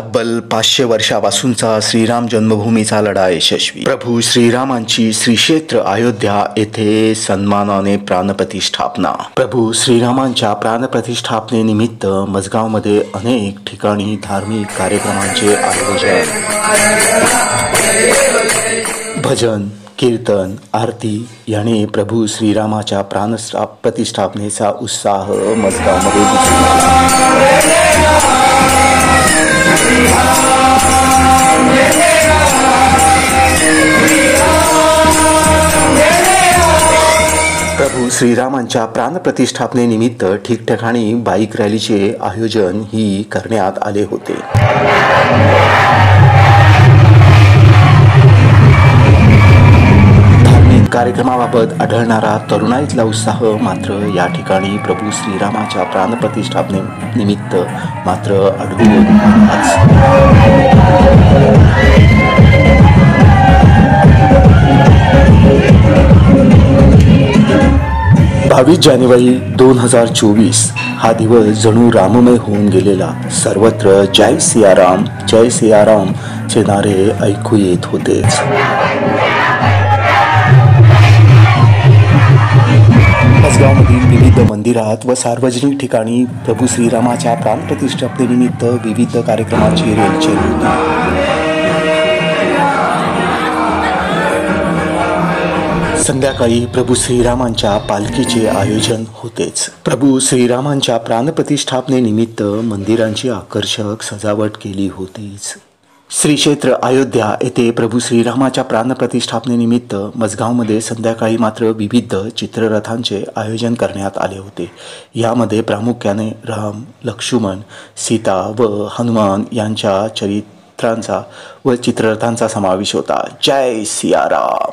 तब्बल पाचशे वर्षापासूनचा श्रीराम जन्मभूमीचा लढा यशस्वी. प्रभू श्रीरामांची श्रीक्षेत्र अयोध्या येथे सन्मानाने प्राणप्रतिष्ठापना. प्रभू श्रीरामांच्या प्राणप्रतिष्ठापनेनिमित्त मजगावमध्ये अनेक ठिकाणी धार्मिक कार्यक्रमांचे आयोजन. भजन कीर्तन आरती याने प्रभू श्रीरामाच्या प्राण प्रतिष्ठापनेचा उत्साह मजगावमध्ये दिसून आला. श्रीरामांच्या प्राणप्रतिष्ठापनेनिमित्त ठिकठिकाणी बाईक रॅलीचे आयोजन ही करण्यात आले होते. धार्मिक कार्यक्रमाबाबत आढळणारा तरुणाईतला उत्साह मात्र या ठिकाणी प्रभू श्रीरामाच्या प्राणप्रतिष्ठापने निमित्त मात्र आढळून बावीस जानेवारी दोन हजार चोवीस हा दिवस जणू राममय होऊन गेलेला. सर्वत्र जय सियाराम जय सियाराम चे नारे ऐकू येत होतेच. मजगावमधील विविध मंदिरात व सार्वजनिक ठिकाणी प्रभू श्रीरामाच्या प्राणप्रतिष्ठापनेनिमित्त विविध कार्यक्रमाची रेलचेल होती. संध्याकाळी प्रभू श्रीरामांच्या पालखीचे आयोजन होतेच. प्रभू श्रीरामांच्या प्राणप्रतिष्ठापनेनिमित्त मंदिरांची आकर्षक सजावट केली होतीच. श्री क्षेत्र अयोध्या येथे प्रभू श्रीरामाच्या प्राणप्रतिष्ठापनेनिमित्त मजगावमध्ये संध्याकाळी मात्र विविध चित्ररथांचे आयोजन करण्यात आले होते. यामध्ये प्रामुख्याने राम लक्ष्मण सीता व हनुमान यांच्या चरित्रांचा व चित्ररथांचा समावेश होता. जय सियाराम!